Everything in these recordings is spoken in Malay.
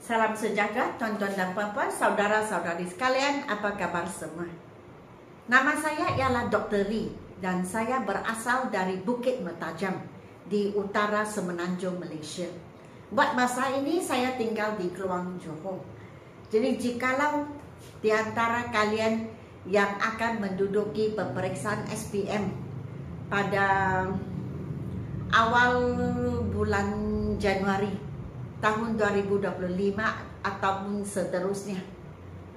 Salam sejahtera tuan-tuan dan puan-puan, saudara-saudari sekalian, apa kabar semua? Nama saya ialah Dr. Lee dan saya berasal dari Bukit Mertajam di utara Semenanjung Malaysia. Buat masa ini saya tinggal di Keluang Johor. Jadi jikalau di antara kalian yang akan menduduki peperiksaan SPM pada awal bulan Januari tahun 2025 ataupun seterusnya.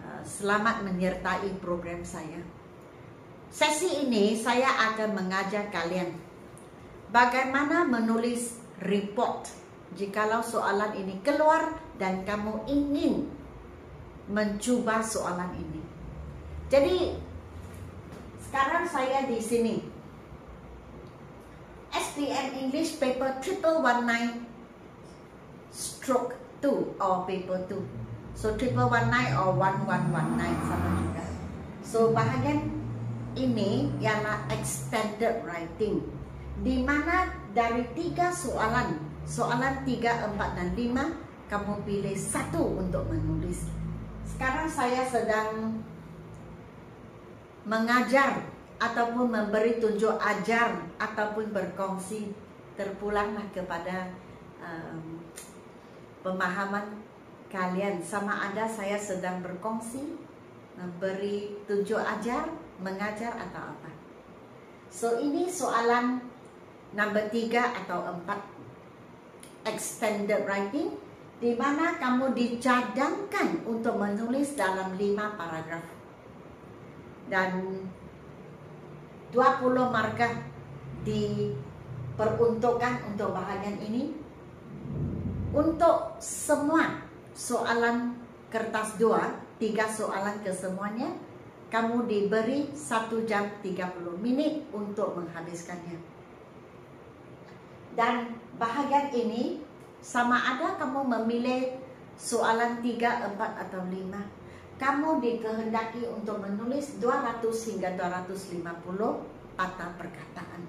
Uh, selamat menyertai program saya. Sesi ini saya akan mengajar kalian bagaimana menulis report jikalau soalan ini keluar dan kamu ingin mencuba soalan ini. Jadi sekarang saya di sini. SPM English paper triple one nine stroke 2 or paper 2. So triple one nine or one one one nine sama juga. So bahagian ini ialah extended writing. Di mana dari tiga soalan, soalan tiga, empat dan lima, kamu pilih satu untuk menulis. Sekarang saya sedang mengajar ataupun memberi tunjuk ajar ataupun berkongsi terpulanglah kepada um, pemahaman kalian. Sama ada saya sedang berkongsi memberi tunjuk ajar mengajar atau apa. So ini soalan number tiga atau empat. Extended writing di mana kamu dicadangkan untuk menulis dalam lima paragraf. Dan 20 markah diperuntukkan untuk bahagian ini untuk semua soalan kertas dua, tiga soalan kesemuanya, kamu diberi satu jam 30 minit untuk menghabiskannya. Dan bahagian ini, sama ada kamu memilih soalan tiga, empat atau lima, kamu dikehendaki untuk menulis 200 hingga 250 patah perkataan.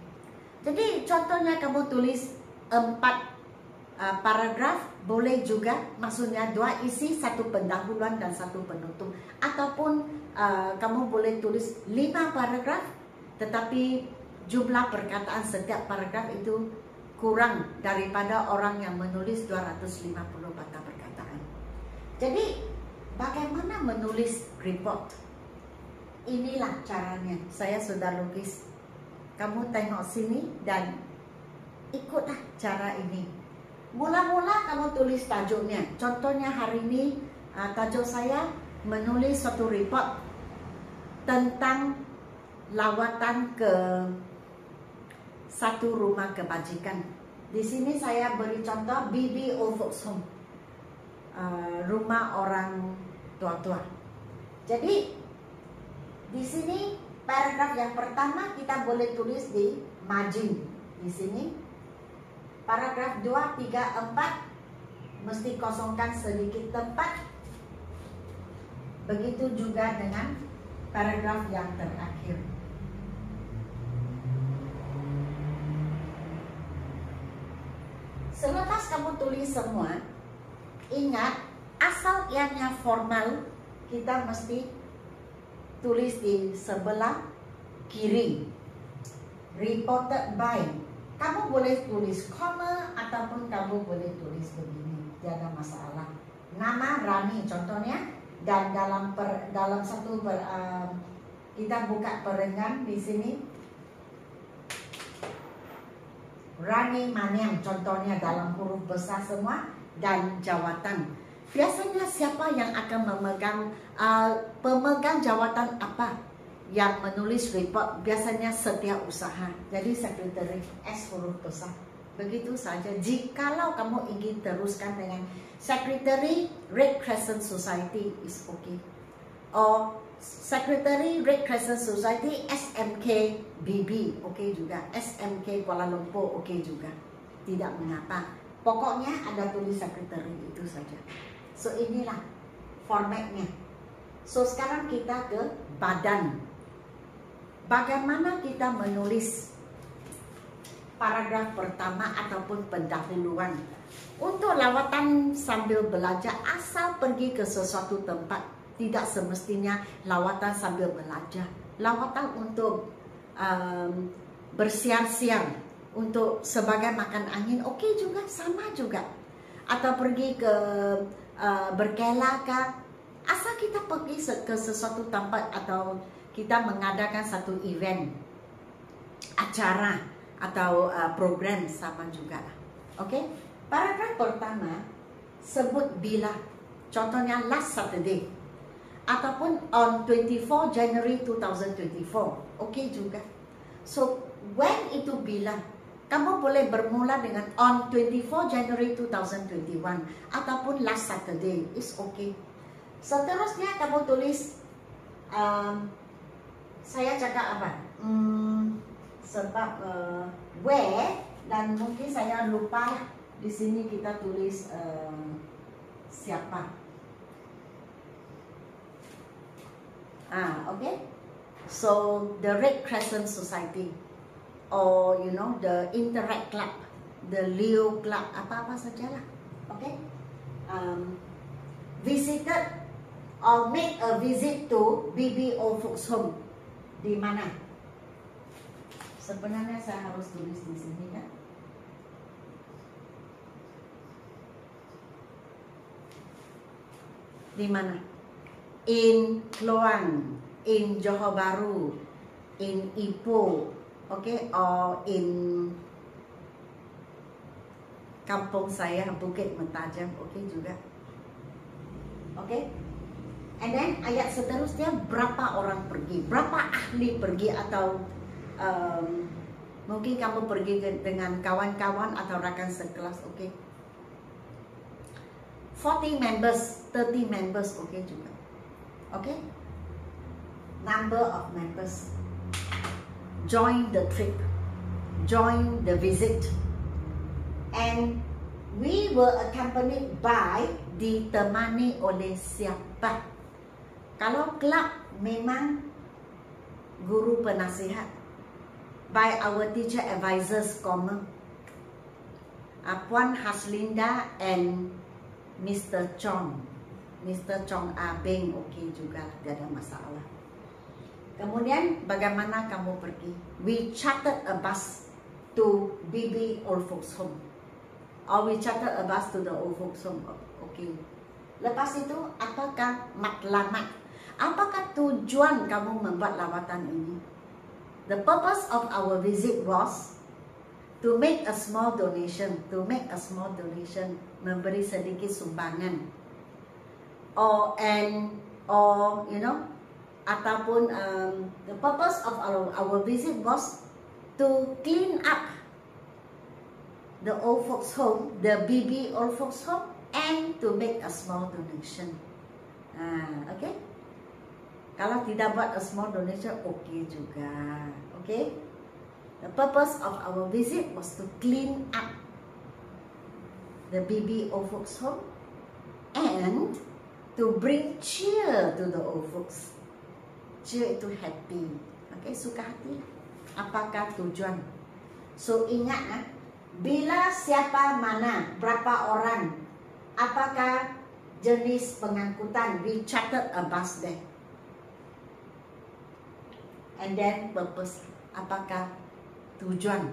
Jadi contohnya kamu tulis empat uh, paragraf boleh juga maksudnya dua isi satu pendahuluan dan satu penutup ataupun uh, kamu boleh tulis lima paragraf tetapi jumlah perkataan setiap paragraf itu kurang daripada orang yang menulis 250 patah perkataan. Jadi bagaimana menulis report? Inilah caranya. Saya sudah lukis. Kamu tengok sini dan ikutlah cara ini. Mula-mula kamu tulis tajuknya. Contohnya hari ini uh, tajuk saya menulis satu report tentang lawatan ke satu rumah kebajikan. Di sini saya beri contoh BB Old Folks Home. Uh, rumah orang tua-tua. Jadi di sini paragraf yang pertama kita boleh tulis di margin di sini Paragraf 2, 3, 4 Mesti kosongkan sedikit tempat. Begitu juga dengan paragraf yang terakhir. Selepas kamu tulis semua Ingat Asal ianya formal Kita mesti Tulis di sebelah kiri. Reported by kamu boleh tulis comma ataupun kamu boleh tulis begini. Tiada masalah. Nama Rani contohnya. Dan dalam per, dalam satu per, uh, kita buka perenggan di sini. Rani Maniam contohnya dalam huruf besar semua dan jawatan. Biasanya siapa yang akan memegang uh, pemegang jawatan apa yang menulis report biasanya setiap usaha. Jadi sekretari S huruf besar. Begitu saja. Jikalau kamu ingin teruskan dengan sekretari Red Crescent Society is okay. Or sekretari Red Crescent Society SMK BB okay juga. SMK Kuala Lumpur okay juga. Tidak mengapa. Pokoknya ada tulis sekretari itu saja. So inilah formatnya. So sekarang kita ke badan bagaimana kita menulis paragraf pertama ataupun pendahuluan. Untuk lawatan sambil belajar, asal pergi ke sesuatu tempat, tidak semestinya lawatan sambil belajar. Lawatan untuk um, bersiar-siar, untuk sebagai makan angin, okey juga, sama juga. Atau pergi ke uh, berkelah ke, asal kita pergi ke sesuatu tempat atau kita mengadakan satu event, acara, atau uh, program sama juga. Okey. Paragraf pertama sebut bila. Contohnya last Saturday ataupun on 24 January 2024. Okey juga. So when itu bila kamu boleh bermula dengan on 24 January 2021 ataupun last Saturday is okay. Seterusnya kamu tulis um, saya cakap apa? Hmm, sebab uh, where dan mungkin saya lupa di sini kita tulis uh, siapa. Ah, okay. So the Red Crescent Society or you know the Interact Club, the Leo Club, apa-apa sajalah. Okay. Um, visited or make a visit to BBO Folks Home. Di mana? Sebenarnya saya harus tulis di sini kan. Di mana? In Kluang, in Johor Bahru, in Ipoh, okay, or in kampung saya Bukit Mentajam, okay juga. Okay. And then ayat seterusnya berapa orang pergi, berapa ahli pergi atau um, mungkin kamu pergi dengan kawan-kawan atau rakan sekelas, okay? 40 members, 30 members, okay juga. Okay? Number of members. Join the trip. Join the visit. And we were accompanied by ditemani oleh siapa? Kalau kelab memang guru penasihat by our teacher advisors, comma, uh, Puan Haslinda and Mr. Chong. Mr. Chong Abeng okey juga, tidak ada masalah. Kemudian bagaimana kamu pergi? We chartered a bus to BB Old Folks Home. Or we chartered a bus to the Old Folks Home. Okey. Lepas itu, apakah matlamat? Apakah tujuan kamu membuat lawatan ini? The purpose of our visit was to make a small donation, to make a small donation, memberi sedikit sumbangan. Or and or you know, ataupun um, the purpose of our our visit was to clean up the old folks home, the BB old folks home, and to make a small donation. Ah, okay. Kalau tidak buat a small donation, okay juga. Okay? The purpose of our visit was to clean up the baby old folks home and to bring cheer to the old folks. Cheer itu happy. Okay, suka hati. Apakah tujuan? So ingat ah, bila siapa mana, berapa orang, apakah jenis pengangkutan, we chartered a bus there and then purpose apakah tujuan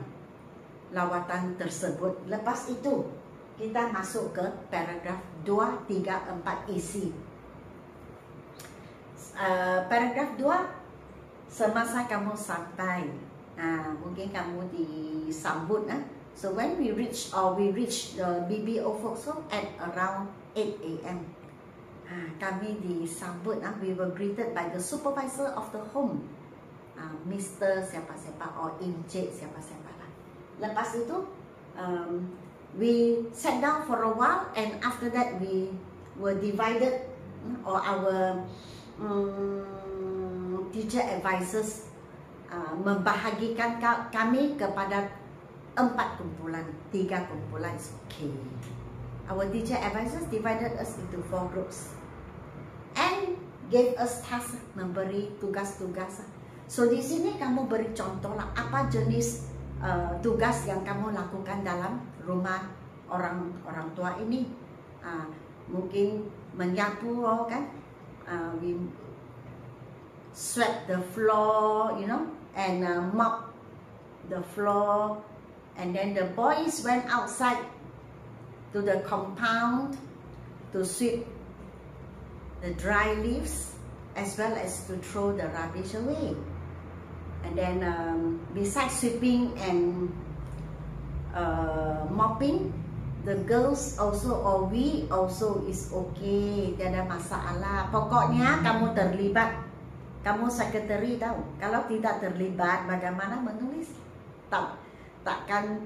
lawatan tersebut. Lepas itu kita masuk ke paragraf 2 3 4 isi. Uh, paragraf 2 semasa kamu sampai. Uh, mungkin kamu disambut uh. so when we reach or we reach the BBO folks home at around 8 a.m. Uh, kami disambut uh, we were greeted by the supervisor of the home uh, Mister siapa-siapa or Encik siapa-siapa lah. Lepas itu, um, we sat down for a while and after that we were divided um, or our um, teacher advisors uh, membahagikan kami kepada empat kumpulan, tiga kumpulan is okay. Our teacher advisors divided us into four groups and gave us tasks memberi tugas-tugas So di sini kamu beri contoh lah apa jenis uh, tugas yang kamu lakukan dalam rumah orang orang tua ini. Uh, mungkin menyapu oh, kan? Uh, we sweep the floor you know and uh, mop the floor. And then the boys went outside to the compound to sweep the dry leaves as well as to throw the rubbish away and then um, besides sweeping and uh, mopping the girls also or we also is okay. Tiada masalah. Pokoknya kamu terlibat. Kamu sekretari tahu. Kalau tidak terlibat bagaimana menulis? Tak takkan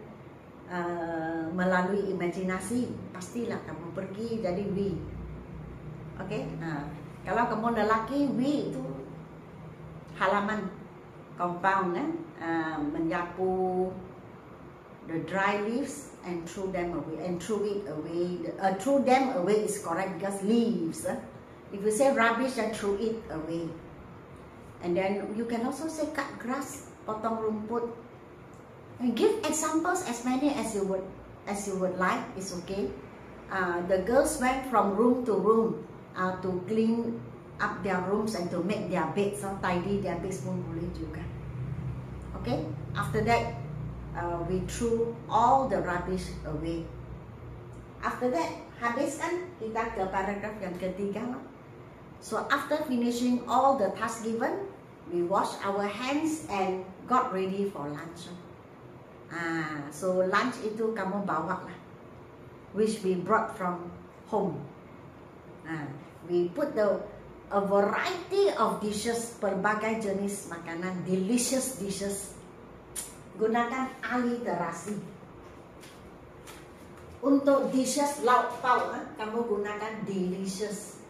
uh, melalui imajinasi pastilah kamu pergi jadi we. Okay? Nah kalau kamu lelaki we itu halaman compound kan uh, menyapu the dry leaves and throw them away and throw it away. Uh, throw them away is correct because leaves uh, if you say rubbish then throw it away. And then you can also say cut grass potong rumput. And give examples as many as you would as you would like It's okay. Uh, the girls went from room to room uh, to clean up their rooms and to make their beds so tidy their beds pun boleh juga okay after that uh, we threw all the rubbish away. After that, habis kan kita ke paragraph yang ketiga lah. So after finishing all the tasks given, we wash our hands and got ready for lunch. Ah, so lunch itu kamu bawa lah, which we brought from home. Ah, we put the a variety of dishes, pelbagai jenis makanan, delicious dishes gunakan aliterasi. Untuk dishes lauk pauk, ha? kamu gunakan delicious.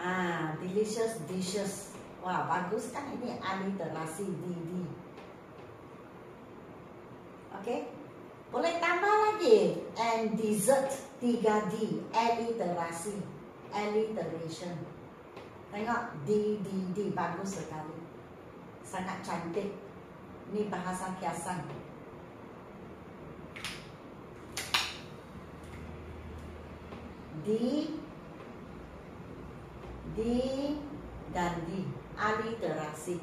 Ah, delicious dishes. Wah, bagus kan ini aliterasi DD. Okay? Boleh tambah lagi and dessert 3D, alliteration. Alliteration. Tengok D D D bagus sekali sangat cantik. Ini bahasa kiasan. Di di dan di aliterasi.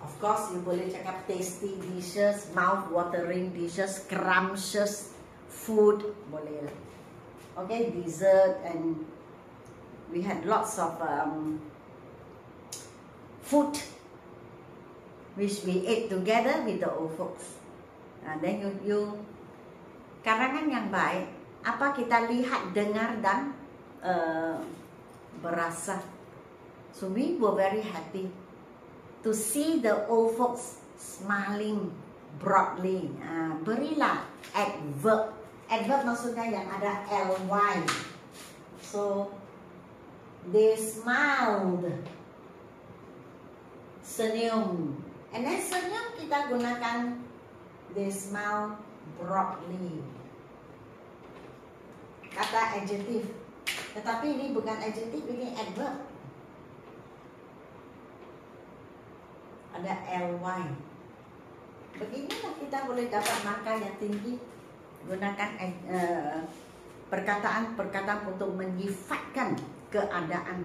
Of course, you boleh cakap tasty dishes, mouth-watering dishes, scrumptious food, boleh. Okay, dessert and we had lots of um, food which we ate together with the old folks. Uh, then you, you karangan yang baik, apa kita lihat, dengar dan uh, berasa. So we were very happy to see the old folks smiling broadly. Uh, berilah adverb. Adverb maksudnya yang ada ly. So they smiled senyum. And then senyum kita gunakan they smile broadly. Kata adjective. Tetapi ini bukan adjective, ini adverb. Ada ly. Beginilah kita boleh dapat markah yang tinggi gunakan uh, perkataan-perkataan untuk menyifatkan keadaan.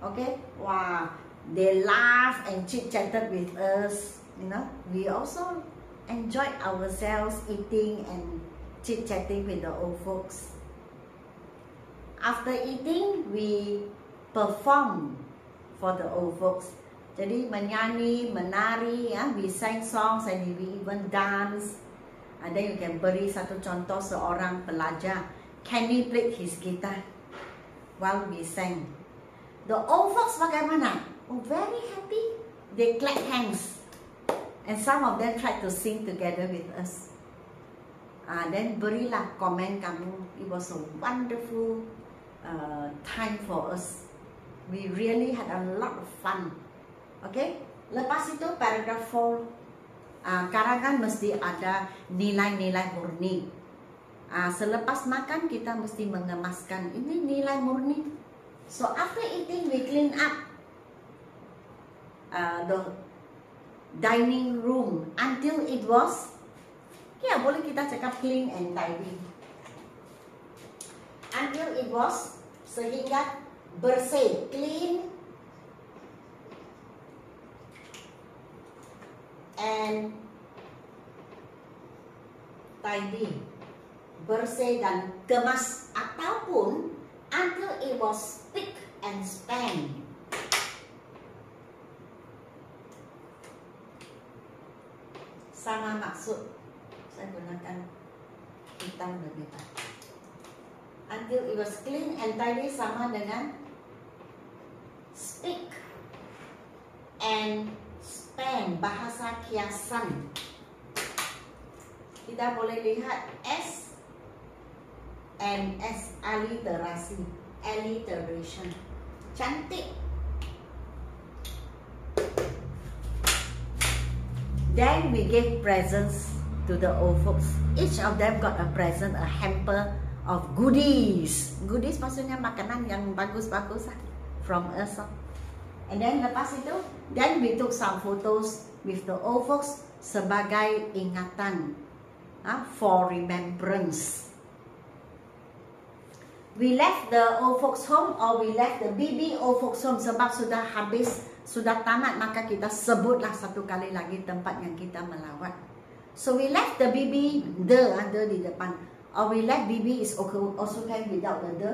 Okay? Wah, they laugh and chit-chatted with us you know we also enjoyed ourselves eating and chit-chatting with the old folks after eating we perform for the old folks jadi menyanyi menari ya we sang songs and we even dance and then you can beri satu contoh seorang pelajar Kenny played his guitar while we sang the old folks bagaimana Oh, very happy. They clap hands. And some of them tried to sing together with us. Uh, then berilah komen kamu. It was a wonderful uh, time for us. We really had a lot of fun. Okay? Lepas itu paragraph 4. Uh, ah, karangan mesti ada nilai-nilai murni. Uh, selepas makan kita mesti mengemaskan ini nilai murni. So after eating we clean up uh, the dining room until it was ya boleh kita cakap clean and tidy until it was sehingga bersih clean and tidy bersih dan kemas ataupun until it was spick and span. Sama maksud saya gunakan hitam lebih baik. Until it was clean and tidy sama dengan speak and span bahasa kiasan kita boleh lihat S and S alliteration alliteration cantik Then we gave presents to the old folks. Each of them got a present, a hamper of goodies. Goodies maksudnya makanan yang bagus-bagus lah from us. And then lepas itu, then we took some photos with the old folks sebagai ingatan uh, for remembrance. We left the old folks home or we left the BB old folks home sebab sudah habis sudah tamat maka kita sebutlah satu kali lagi tempat yang kita melawat. So we left the BB the ada di depan. Or we left BB is also can without the the.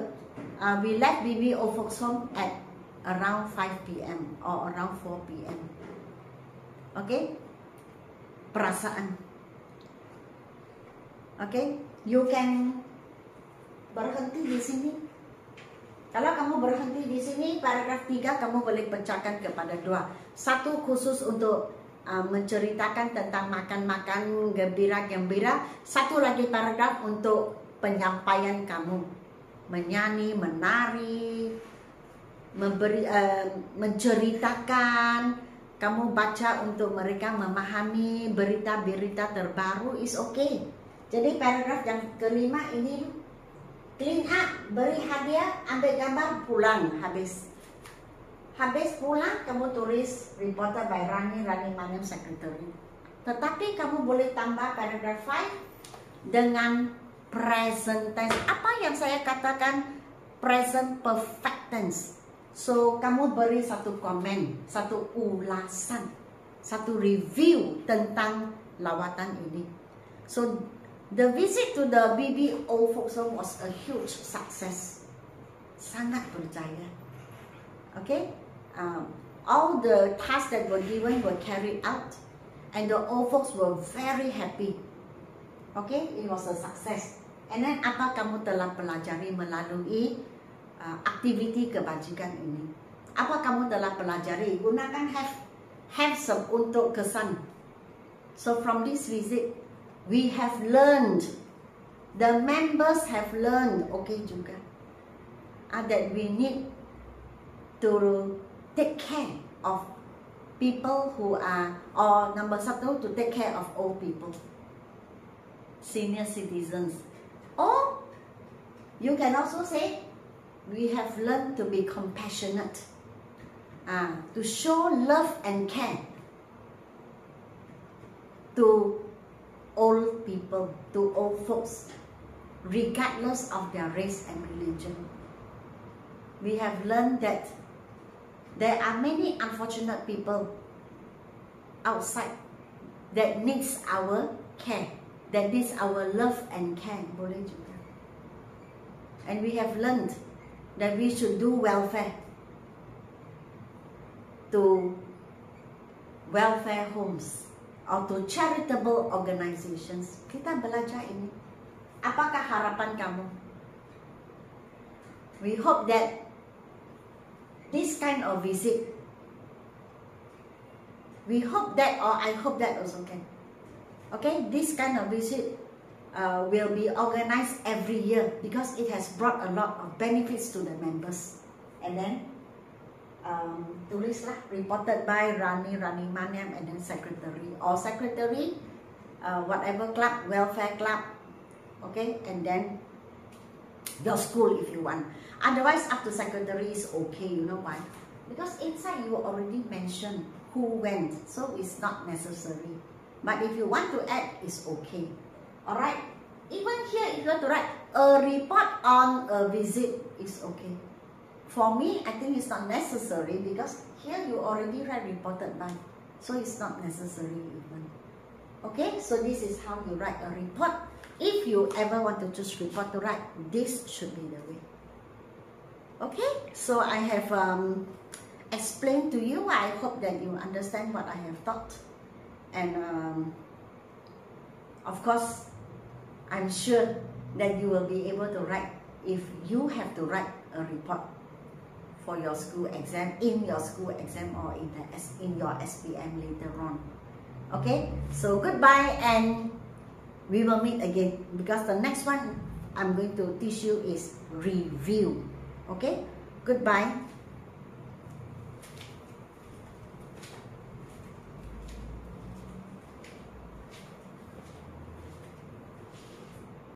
Uh, we left BB or folks home at around 5 p.m. or around 4 p.m. Okay? Perasaan. Okay? You can berhenti di sini kalau kamu berhenti di sini, paragraf 3 kamu boleh pecahkan kepada dua. Satu khusus untuk uh, menceritakan tentang makan-makan gembira-gembira. Satu lagi paragraf untuk penyampaian kamu. Menyanyi, menari, memberi, uh, menceritakan. Kamu baca untuk mereka memahami berita-berita terbaru is okay. Jadi paragraf yang kelima ini clean up, beri hadiah, ambil gambar, pulang habis. Habis pulang, kamu tulis reporter by Rani, Rani Maniam Secretary. Tetapi kamu boleh tambah paragraph 5 dengan present tense. Apa yang saya katakan present perfect tense. So, kamu beri satu komen, satu ulasan, satu review tentang lawatan ini. So, The visit to the BBO folks home was a huge success. Sangat berjaya. Okay? Um, all the tasks that were given were carried out and the old folks were very happy. Okay? It was a success. And then apa kamu telah pelajari melalui uh, aktiviti kebajikan ini? Apa kamu telah pelajari? Gunakan have have untuk kesan. So from this visit, we have learned, the members have learned, okay juga, uh, that we need to take care of people who are, or number satu, to take care of old people, senior citizens. Or you can also say, we have learned to be compassionate, uh, to show love and care to old people, to old folks, regardless of their race and religion. We have learned that there are many unfortunate people outside that needs our care, that needs our love and care. Boleh juga. And we have learned that we should do welfare to welfare homes or to charitable organizations. Kita belajar ini. Apakah harapan kamu? We hope that this kind of visit, we hope that or I hope that also can. Okay, this kind of visit uh, will be organized every year because it has brought a lot of benefits to the members. And then um, tulislah reported by Rani Rani Maniam and then secretary or secretary uh, whatever club welfare club okay and then your school if you want otherwise to secretary is okay you know why because inside you already mentioned who went, so it's not necessary. But if you want to add, it's okay. Alright? Even here, if you want to write a report on a visit, it's okay. For me, I think it's not necessary because here you already write reported by. So it's not necessary even. Okay, so this is how you write a report. If you ever want to choose report to write, this should be the way. Okay, so I have um, explained to you. I hope that you understand what I have taught. And um, of course, I'm sure that you will be able to write if you have to write a report for your school exam, in your school exam or in, the, in your SPM later on. Okay, so goodbye and we will meet again because the next one I'm going to teach you is review. Okay, goodbye.